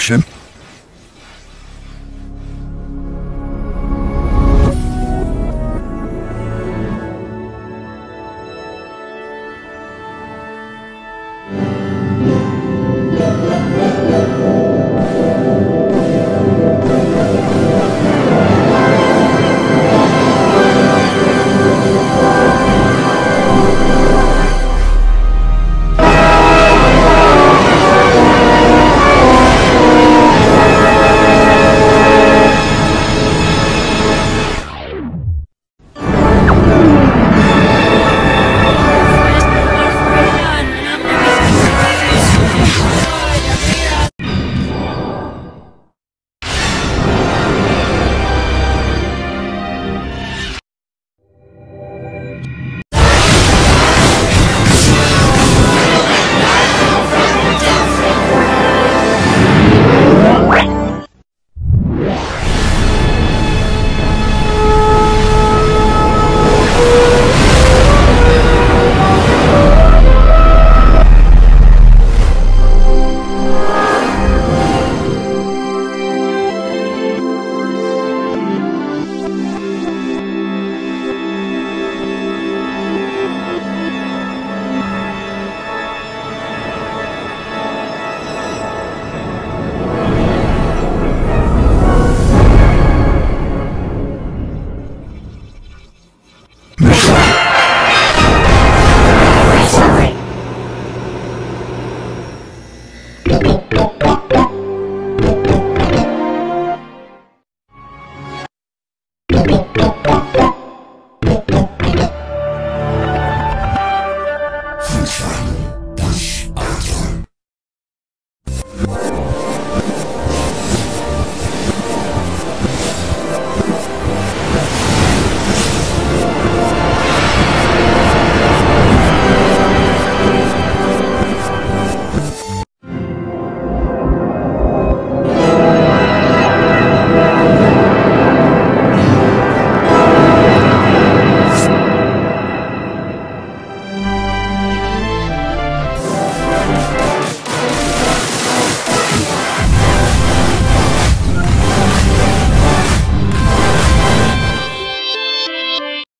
motion.